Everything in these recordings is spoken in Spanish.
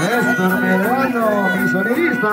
Néstor Medrano, mi sonidista.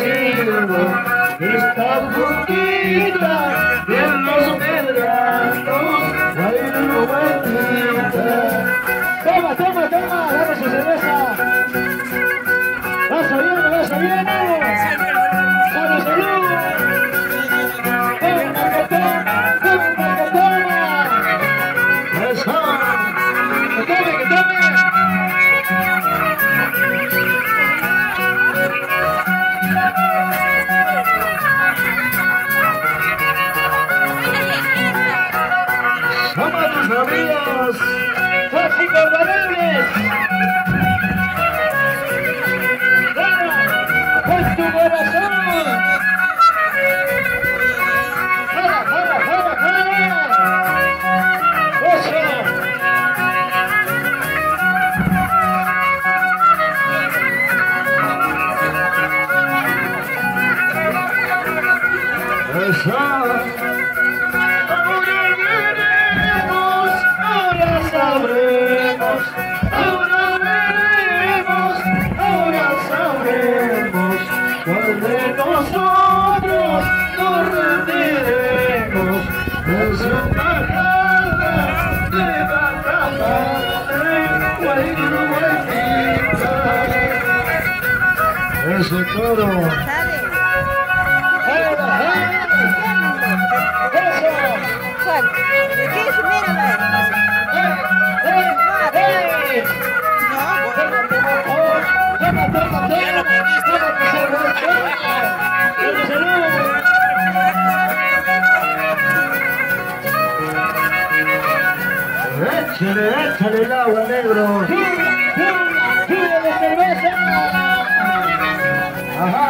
cielo está boquita los medranos. Toma, toma, toma, agarra su cerveza. Vas bien, vas bien. Échale, échale el agua, negro. ¡Sí, sí, sí, de cerveza! Ajá.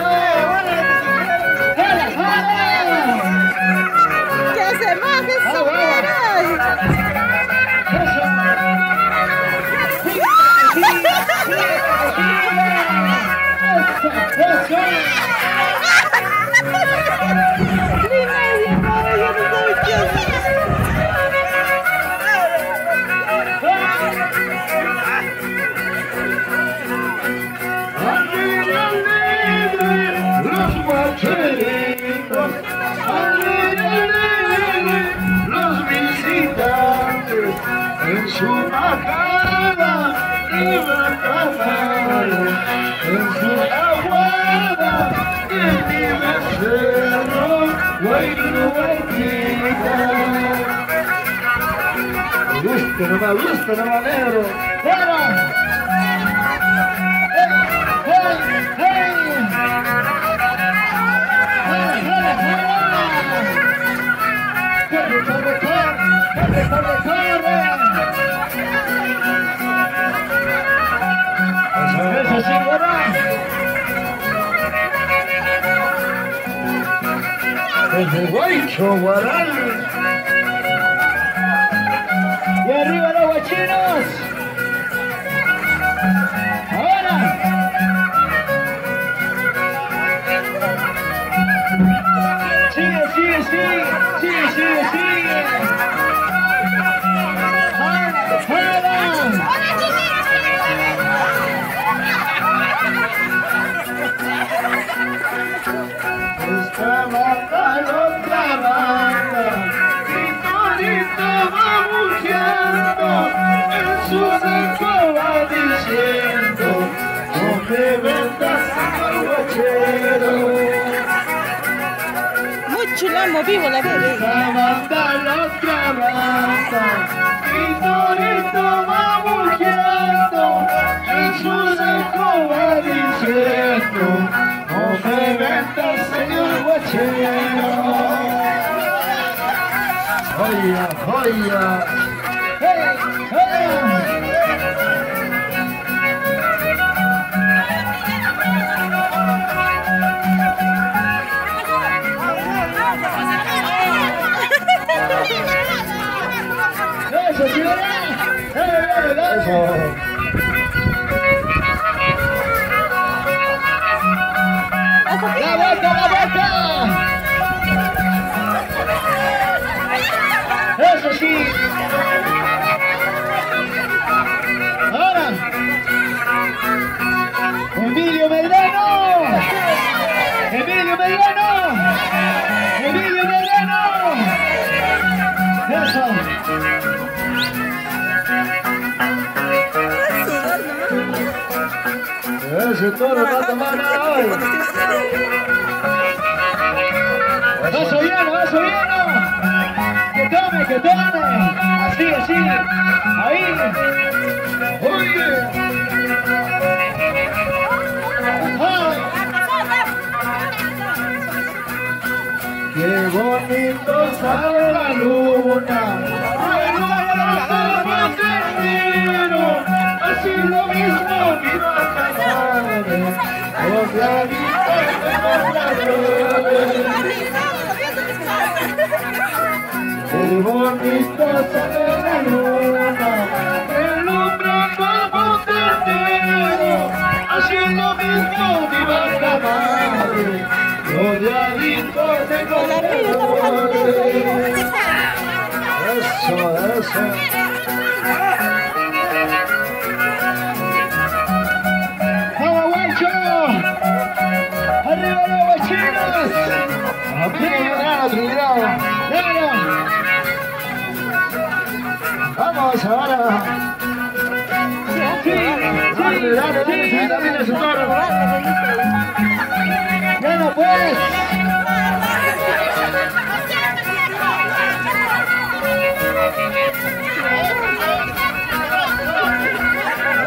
me gusta, no me negro. ¡Fuera! ¡Hey, hey, hey! ¡Fuera, fuera, fuera! ¡Corre, Desde Guaycho, Guaral. Y arriba los guachinos. Ahora. Sigue, sigue, sigue. Sigue, sigue, sigue. Ahora. Va buceando En su seco va diciendo No me vendas al guachero Muy chulamo vivo la bebé. Esta banda la otra banda Y todito va Joya, joya. ¡Hey, hey! ¡Eso, señora! ¡Eh, eso! ¡La Ese toro va a tomar hoy. Vaso lleno, vaso lleno. Que tome, que tome. Así, así. Ahí. Oye. Qué bonito sale la luna. Así lo mismo mi madre. Los labios Qué bonito sale la luna. El hombre como ternero. Lo mismo mi vaca madre. Rodeadito de colores. Eso, eso. Trinidado! ¡Grano! ¡Vamos ahora! ¡Sí! ¡Dale, dale! ¡Sí! ¡También su toro! ¡Grano, pues!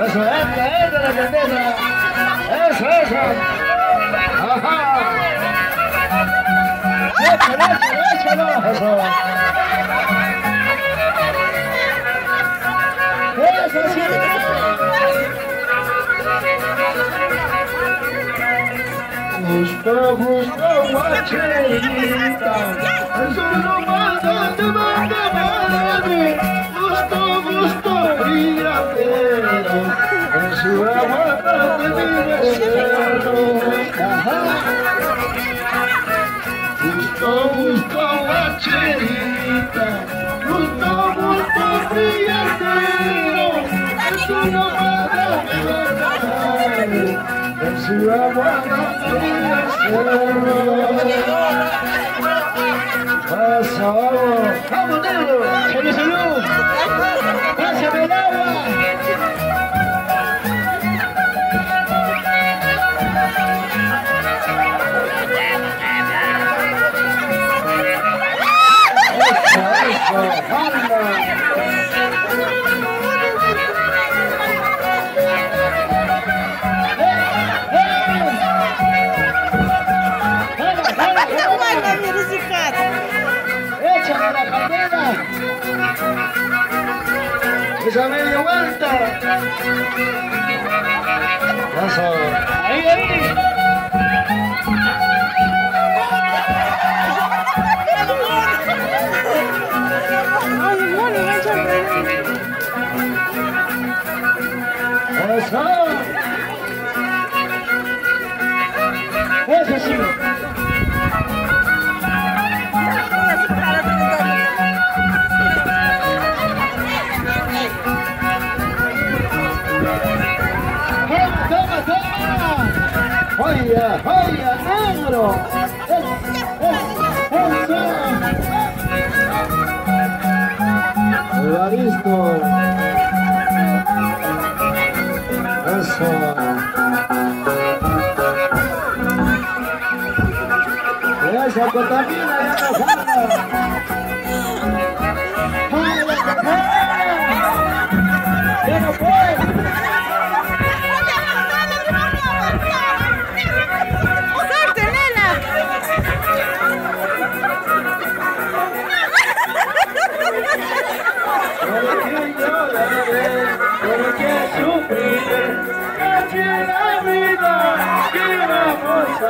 Eso, grandeza. Eso, eso. Ajá. Échalo, échalo, échalo. Eso. Eso sí. Gusto, gusto, guacherita. Eso no manda, te manda vamos. Vamos, negro. Salud, salud. Pásame el Esa media vuelta. Eso. Ahí, ahí. Eso. Eso sí. Joya, joya, negro. Eso. Evaristo. Eso. Esa contamina ya no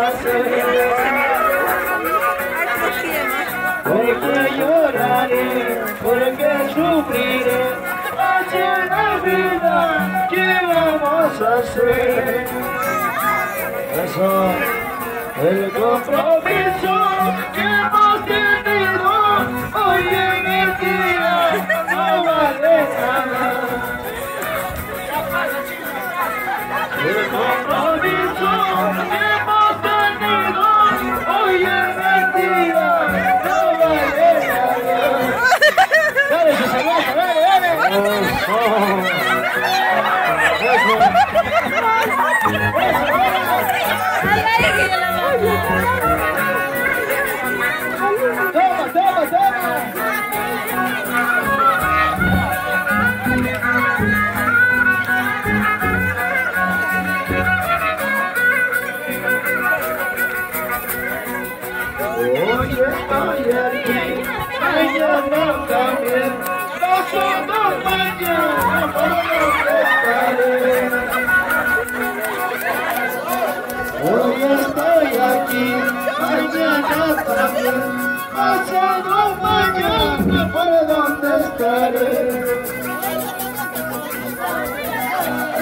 vamos a hacer? ¿Por qué lloraré? ¿Por qué sufriré? Es la vida, ¿qué vamos a hacer? Eso, el compromiso Toma, toma, toma. Hoy estoy mañana también. Pasado mañana, por donde estaré.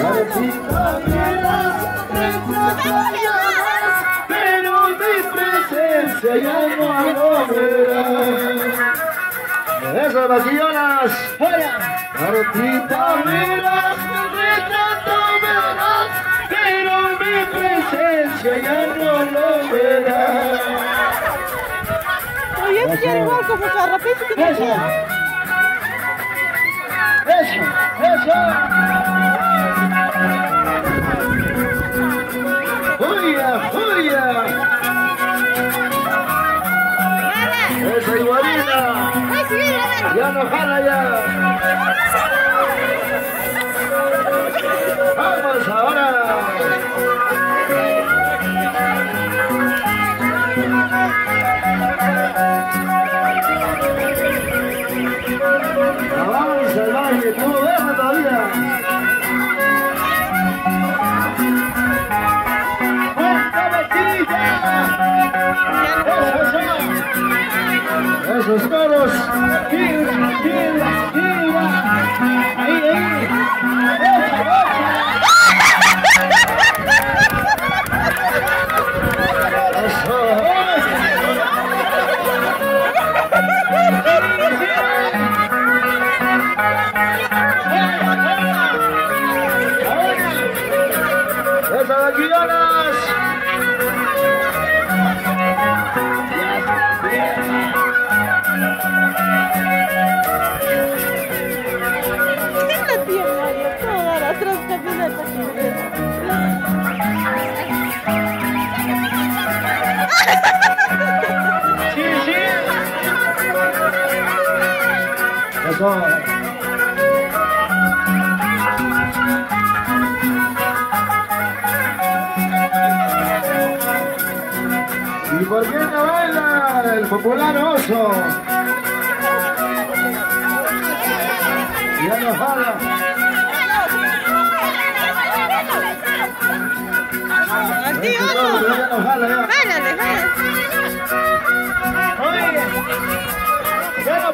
Martita, verás, retratarás, pero mi presencia ya no lo verás. Eso, vaquillonas, fuera. Martita, verás, ya no lo verás. Oye, ¿tú quieres igual como carrapito que te Eso. Eso, eso. ¡Furia, furia! ¡Esa nena. ¡Ya no jala ya! ¡Vamos ahora! ¡Avanza el baile! ¡Tú verde todavía! Esos toros, gira, gira, gira. fulano oso. Y enojada. ¡Tío! ¡Bárale, ¡Oye! ¡Ya no.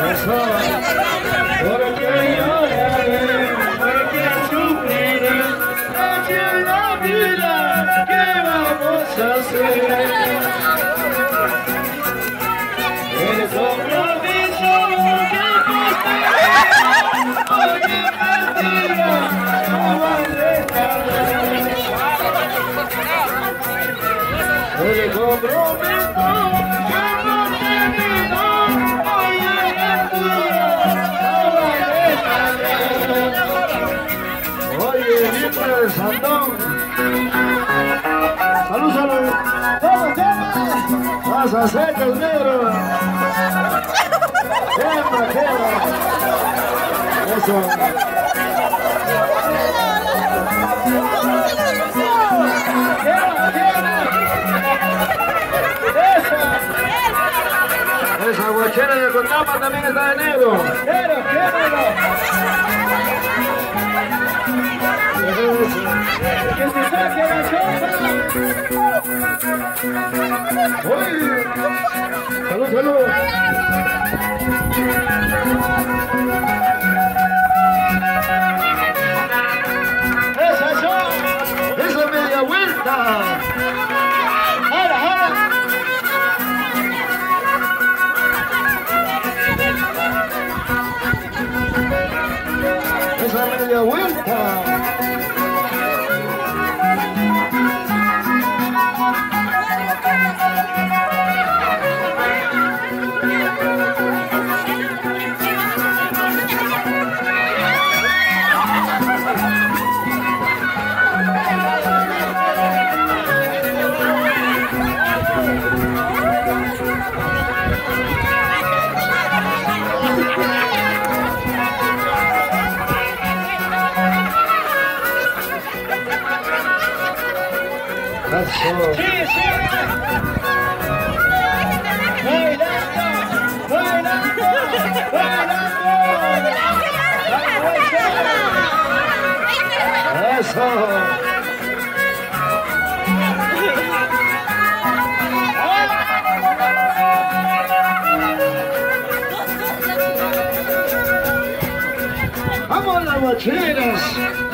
That's all right. ¡Macetas negros! ¡Eso! ¡Esa! Esa guachera de Cotapa también está de negro. ¡Salud, salud! ¡Eso! ¡Vamos las mochilas!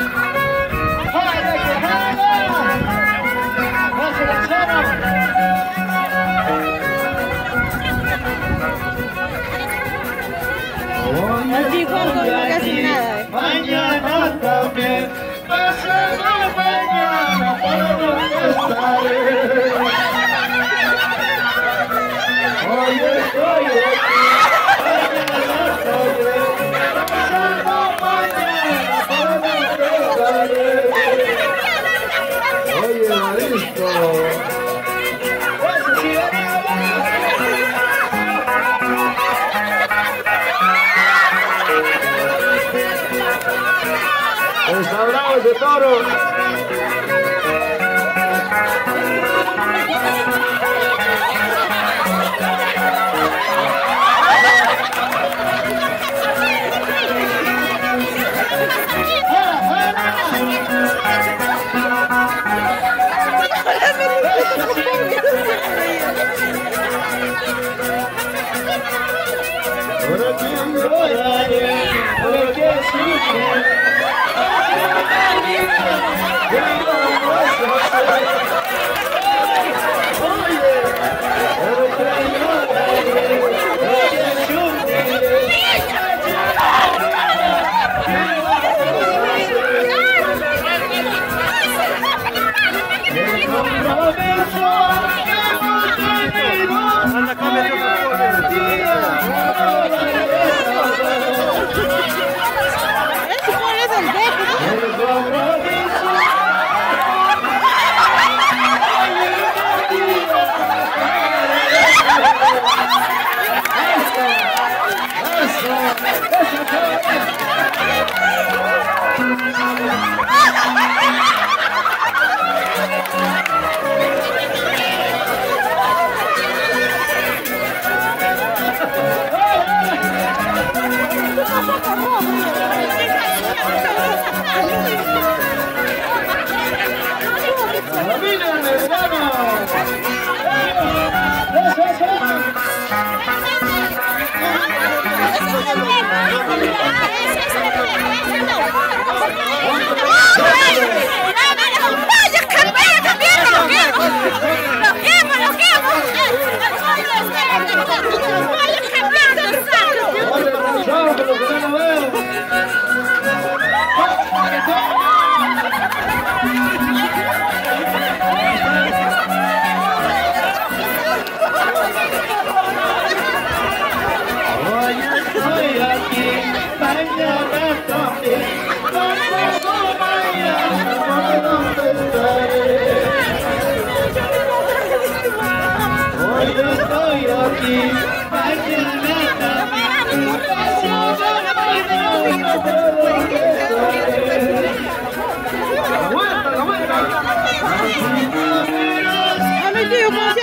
Nos dijo casi nada. ¿eh? Mañana también, pasado mañana, estaré. Hoy estoy bravo ese toro! Ahora Oh, yeah. ¡Los quemo, los quemo! Let me do one.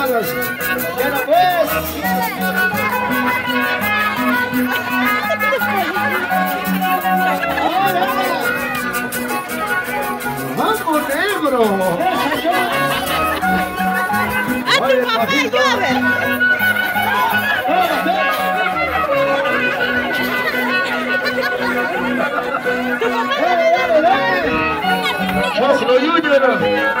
manos. ¡Ya no pues! ¡Vamos, negro! ¡A tu papá llueve! Posso no Júnior?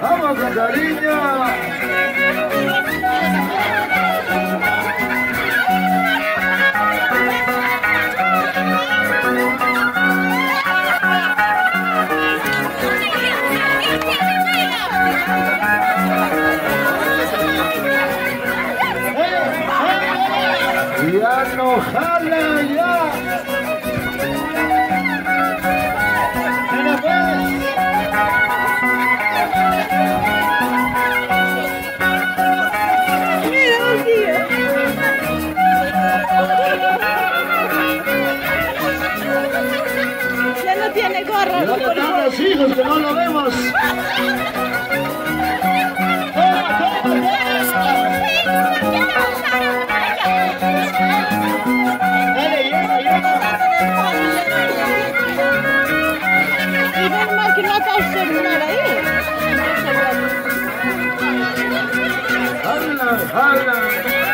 Vamos, Catarina. amigos que no lo vemos. ¡Hala!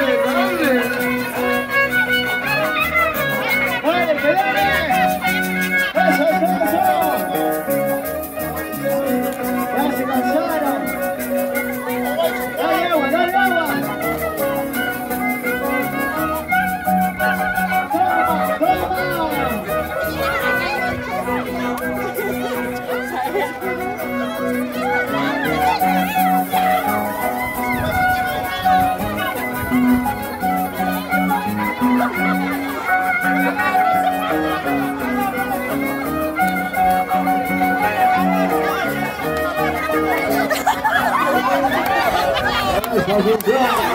Valeu,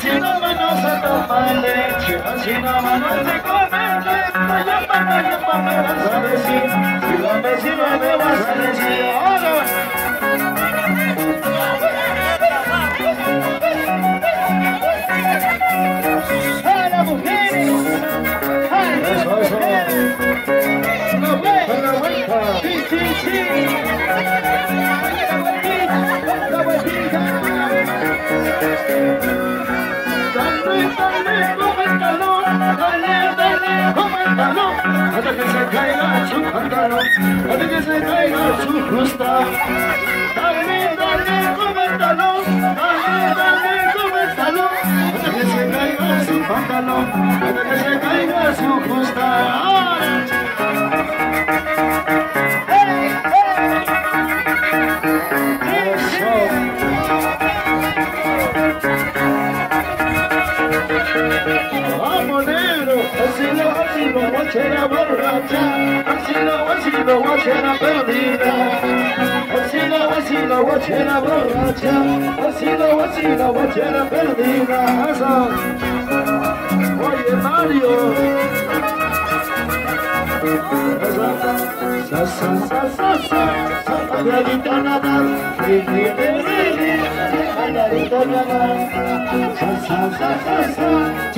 si no me me vas a decir, así no si me me vas a decir, ahora. Coméntalo, hasta que se caiga su pantalón, hasta que se caiga su justa. Dale, dale, coméntalo, dale, dale, coméntalo, pantalón, hasta que se caiga su justa. Lo, guachera borracha, así lo, así lo, guachera perdida, así lo, así lo, guachera borracha, así lo, así lo, guachera perdida. Eso. Oye Mario. Sa, sa, sa, sa, sa, sa, pañadita nada, ri, ri, ri, ri, ri, pañadita nada. Sa, sa, sa, sa, sa,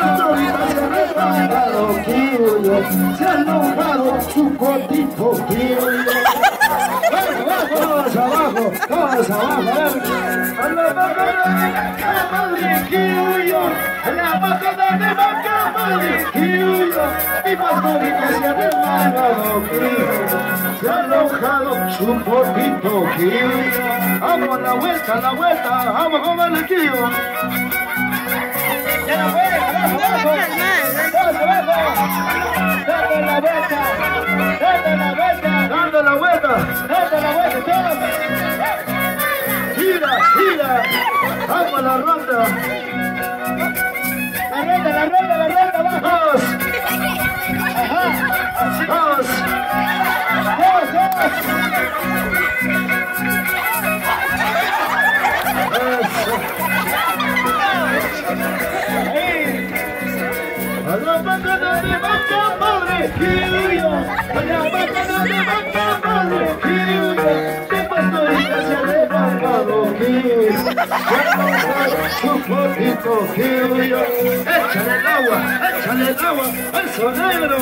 ¡A a a se ha enojado su cotito, kiuyo. Todos abajo, todos abajo, a la madre, kiuyo, a la boca de vaca madre, kiuyo, mi pastorita se ha resbalado, kiuyo. Se ha enojado su potito, kiuyo. Vamos a la vuelta, a la vuelta, vamos con el kiuyo. ¡Ya no puede! ¡Abajo, abajo! ¡Todos abajo! ¡Dando la vuelta! ¡Dando la vuelta! Dando la vuelta, ¡Dando la vuelta! ¡Todos! gira, gira. Vamos la ronda. ¡La ronda, la ronda, la dos. ¡Dos, dos! Eso. Potito, kiuyo. Échale el agua, échale el agua, eso negro.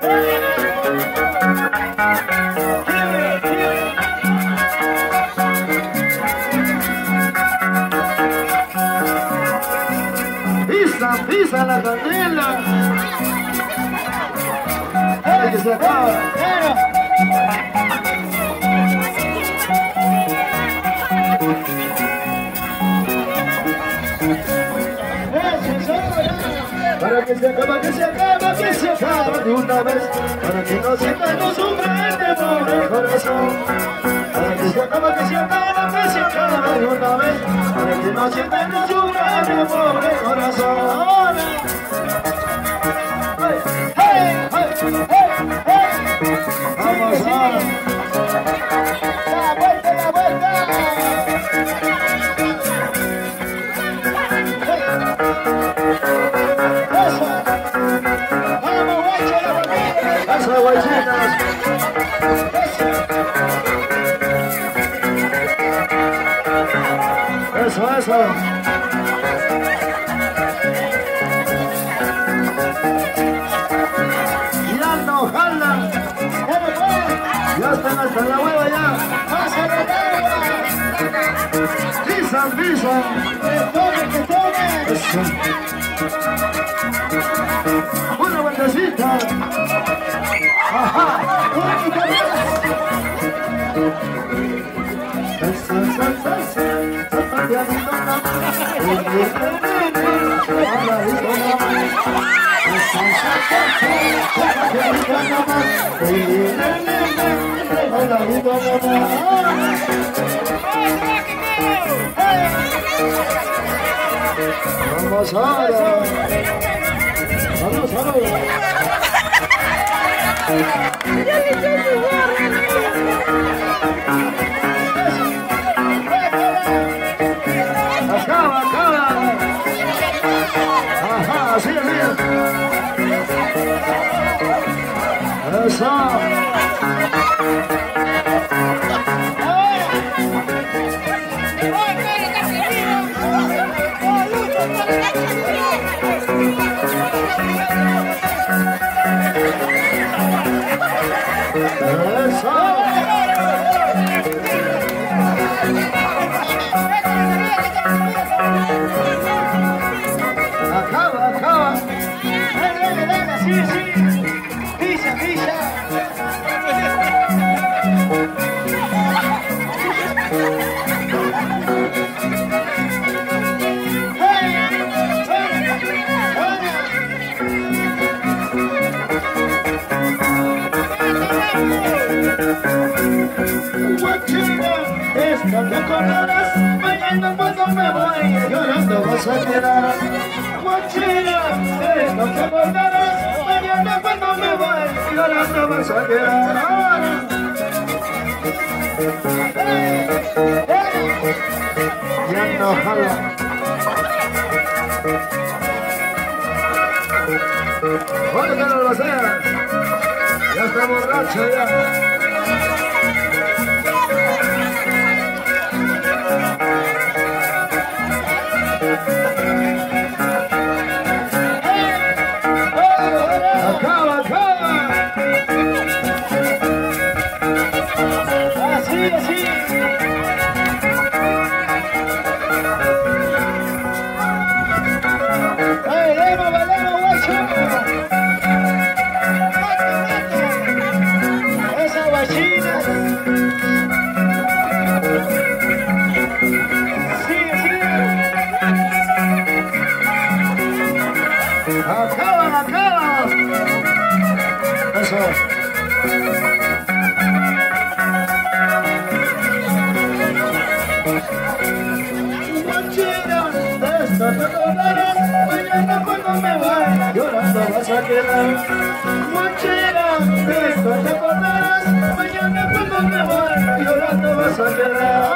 Pisa, pisa la candela. Que se acaba. Para que se acaba, que se acaba, que se acaba de una vez. Para que no sienta no sufra este pobre corazón. Para que se acaba, que se acaba, que se acaba de una vez. Para que no sienta no sufra este pobre corazón. Ya no jalan. ¡Ya están hasta la hueva ya. Pisan, pisan. Una vueltecita. Ajá, más. Eh, eh, eh, eh, jaladito nada más. Sa, sa, sa, sa, llorando vas a quedar. Guachina, esta te acordarás, mañana cuando me voy, llorando vas a quedar. Ya no jala. Oye, que no lo sea. Ya está borracho ya. Mañana cuando me vaya, llorando vas a quedar. Guachina, esta te acordarás, mañana cuando me vaya, llorando vas a quedar.